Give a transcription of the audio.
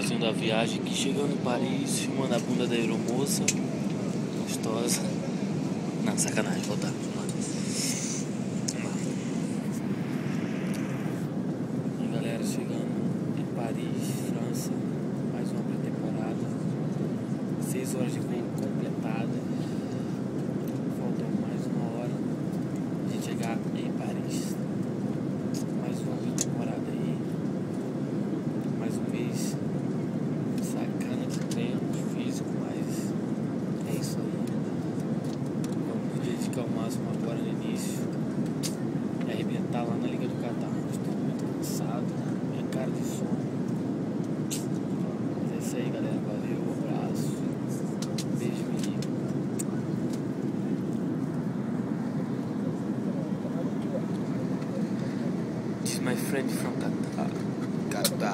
finalzinho da viagem aqui, chegando em Paris, filmando a bunda da aeromoça. Gostosa. Não, sacanagem, voltar. Galera, chegando em Paris, França, mais uma pré-temporada. Seis horas de voo. ao máximo agora no início. E arrebentar lá na Liga do Catar. Estou muito cansado, é minha cara de sono. Mas é isso aí, galera. Valeu, abraço. Beijo, menino. This is my friend from Catar Qatar.